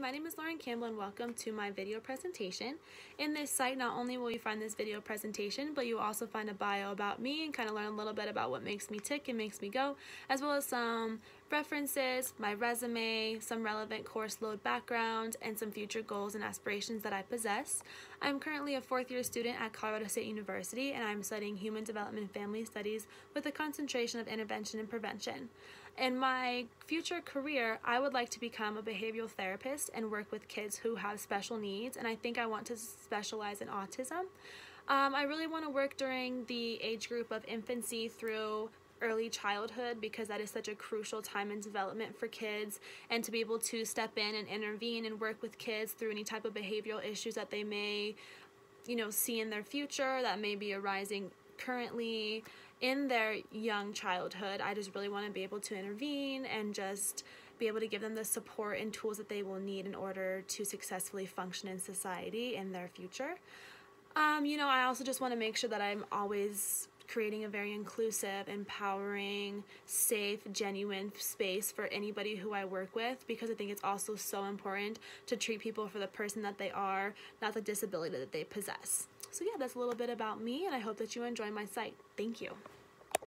my name is Lauren Campbell and welcome to my video presentation. In this site, not only will you find this video presentation, but you also find a bio about me and kind of learn a little bit about what makes me tick and makes me go, as well as some references, my resume, some relevant course load background, and some future goals and aspirations that I possess. I'm currently a fourth year student at Colorado State University and I'm studying Human Development and Family Studies with a concentration of intervention and prevention. In my future career, I would like to become a behavioral therapist and work with kids who have special needs, and I think I want to specialize in autism. Um, I really want to work during the age group of infancy through early childhood because that is such a crucial time in development for kids and to be able to step in and intervene and work with kids through any type of behavioral issues that they may you know see in their future that may be arising currently in their young childhood I just really want to be able to intervene and just be able to give them the support and tools that they will need in order to successfully function in society in their future. Um, you know, I also just want to make sure that I'm always creating a very inclusive, empowering, safe, genuine space for anybody who I work with because I think it's also so important to treat people for the person that they are, not the disability that they possess. So yeah, that's a little bit about me and I hope that you enjoy my site. Thank you.